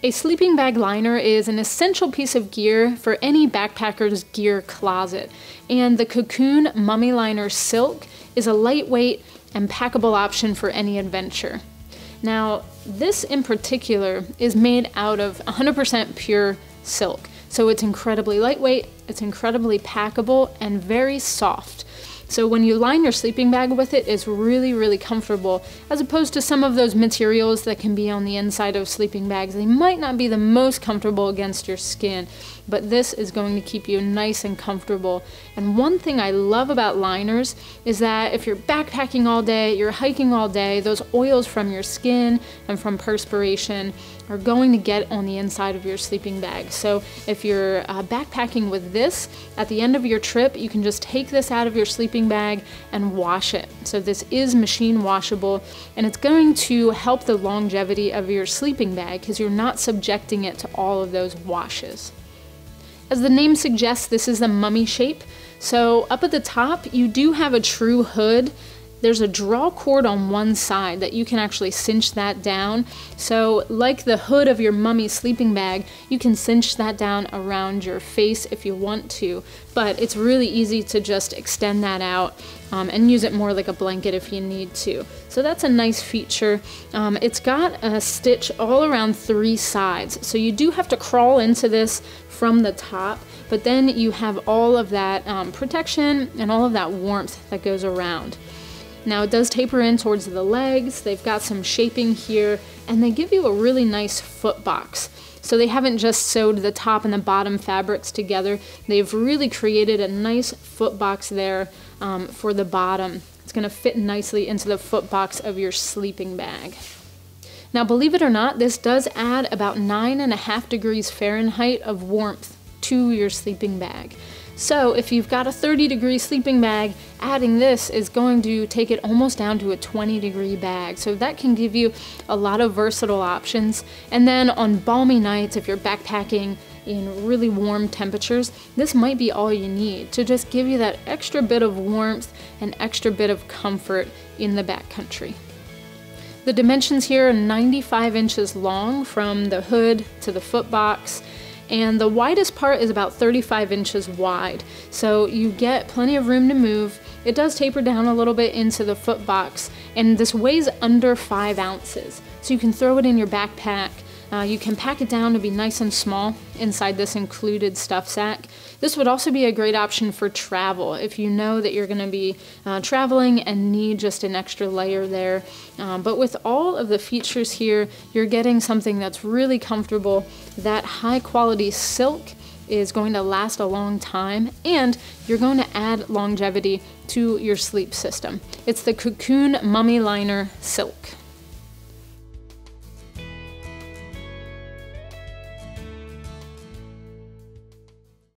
A sleeping bag liner is an essential piece of gear for any backpacker's gear closet, and the Cocoon Mummy Liner Silk is a lightweight and packable option for any adventure. Now, this in particular is made out of 100% pure silk, so it's incredibly lightweight, it's incredibly packable, and very soft. So when you line your sleeping bag with it, it's really, really comfortable, as opposed to some of those materials that can be on the inside of sleeping bags. They might not be the most comfortable against your skin, but this is going to keep you nice and comfortable. And one thing I love about liners is that if you're backpacking all day, you're hiking all day, those oils from your skin and from perspiration are going to get on the inside of your sleeping bag. So if you're uh, backpacking with this, at the end of your trip, you can just take this out of your sleeping bag and wash it. So this is machine washable and it's going to help the longevity of your sleeping bag because you're not subjecting it to all of those washes. As the name suggests, this is the mummy shape. So up at the top, you do have a true hood there's a draw cord on one side that you can actually cinch that down. So like the hood of your mummy sleeping bag, you can cinch that down around your face if you want to, but it's really easy to just extend that out um, and use it more like a blanket if you need to. So that's a nice feature. Um, it's got a stitch all around three sides. So you do have to crawl into this from the top, but then you have all of that um, protection and all of that warmth that goes around. Now it does taper in towards the legs, they've got some shaping here, and they give you a really nice foot box. So they haven't just sewed the top and the bottom fabrics together, they've really created a nice foot box there um, for the bottom. It's gonna fit nicely into the foot box of your sleeping bag. Now believe it or not, this does add about nine and a half degrees Fahrenheit of warmth to your sleeping bag. So if you've got a 30 degree sleeping bag, adding this is going to take it almost down to a 20 degree bag. So that can give you a lot of versatile options. And then on balmy nights, if you're backpacking in really warm temperatures, this might be all you need to just give you that extra bit of warmth and extra bit of comfort in the backcountry. The dimensions here are 95 inches long from the hood to the foot box and the widest part is about 35 inches wide. So you get plenty of room to move. It does taper down a little bit into the foot box, and this weighs under five ounces. So you can throw it in your backpack. Uh, you can pack it down to be nice and small inside this included stuff sack. This would also be a great option for travel if you know that you're going to be uh, traveling and need just an extra layer there. Um, but with all of the features here, you're getting something that's really comfortable. That high quality silk is going to last a long time and you're going to add longevity to your sleep system. It's the Cocoon Mummy Liner Silk.